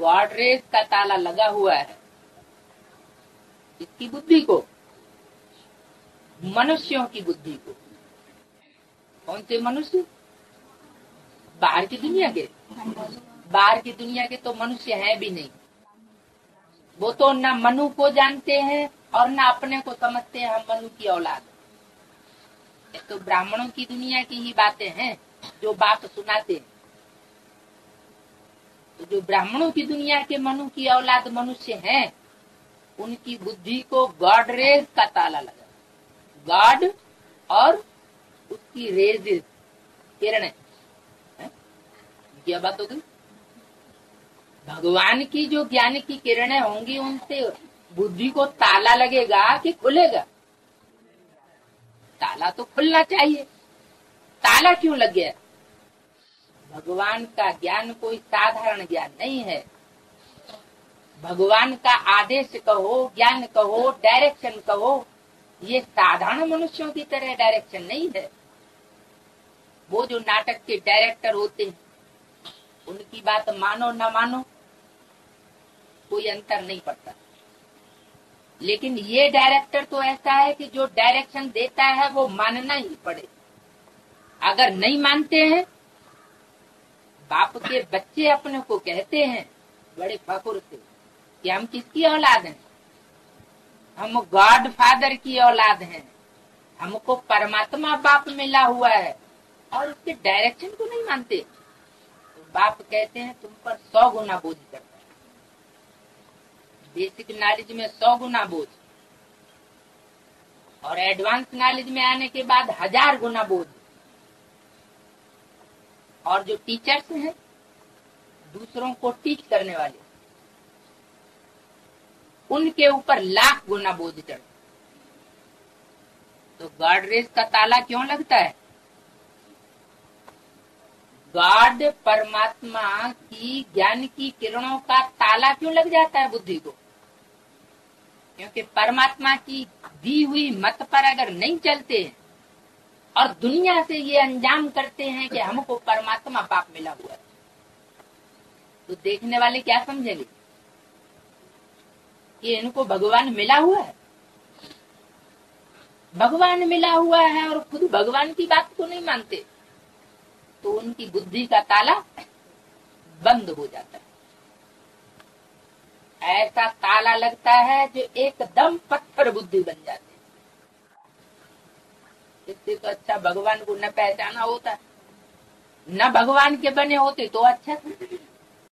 गॉडरेज का ताला लगा हुआ है। इसकी बुद्धि को, मनुष्यों की बुद्धि को। कौन से मनुष्य? बाहर की दुनिया के। बाहर की दुनिया के तो मनुष्य हैं भी नहीं। वो तो न मनु को जानते हैं और न अपने को समझते हैं हम मनु की औलाद। तो ब्राह्मणों की दुनिया की ही बातें हैं, जो बात सुनाते हैं। जो ब्राह्मणों की दुनिया के मनु की औलाद मनुष्य हैं, उनकी बुद्धि को गॉड रेज का ताला लगा। गॉड और उसकी रेज किरण क्या बात होगी? भगवान की जो ज्ञान की किरणें होंगी उनसे बुद्धि को ताला लगेगा कि खुलेगा। ताला तो खुलना चाहिए। ताला क्यों लग गया? भगवान का ज्ञान कोई साधारण ज्ञान नहीं है। भगवान का आदेश कहो, ज्ञान कहो डायरेक्शन कहो, ये साधारण मनुष्यों की तरह डायरेक्शन नहीं है। वो जो नाटक के डायरेक्टर होते हैं, उनकी बात मानो न मानो, कोई अंतर नहीं पड़ता। लेकिन ये डायरेक्टर तो ऐसा है कि जो डायरेक्शन देता है, वो मानना ही पड़े। अगर नहीं मानते हैं बाप के बच्चे अपने को कहते हैं, बड़े फकुर से, कि हम किसकी औलाद हैं? हम गॉड फादर की औलाद हैं। हमको परमात्मा बाप मिला हुआ है, और उसके डायरेक्शन को नहीं मानते। तो बाप कहते हैं, तुम पर सौ गुना बोझ करता है। बेसिक नॉलेज में सौ गुना बोझ। और एडवांस नॉलेज में आने के बाद हज़ार गुना बोझ। और जो टीचर्स हैं, दूसरों को टीच करने वाले, उनके ऊपर लाख गुना बोझ चढ़। तो गॉड रेस का ताला क्यों लगता है? गॉड परमात्मा की ज्ञान की किरणों का ताला क्यों लग जाता है बुद्धि को? क्योंकि परमात्मा की दी हुई मत पर अगर नहीं चलते हैं और दुनिया से ये अंजाम करते हैं कि हमको परमात्मा पाप मिला हुआ है। तो देखने वाले क्या समझेंगे? कि इनको भगवान मिला हुआ है। भगवान मिला हुआ है और खुद भगवान की बात को नहीं मानते। तो उनकी बुद्धि का ताला बंद हो जाता है। ऐसा ताला लगता है जो एकदम पत्थर बुद्धि बन जाती है इससे तो अच्छा भगवान को न पहचाना होता। न भगवान के बने होते तो अच्छा था।